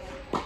like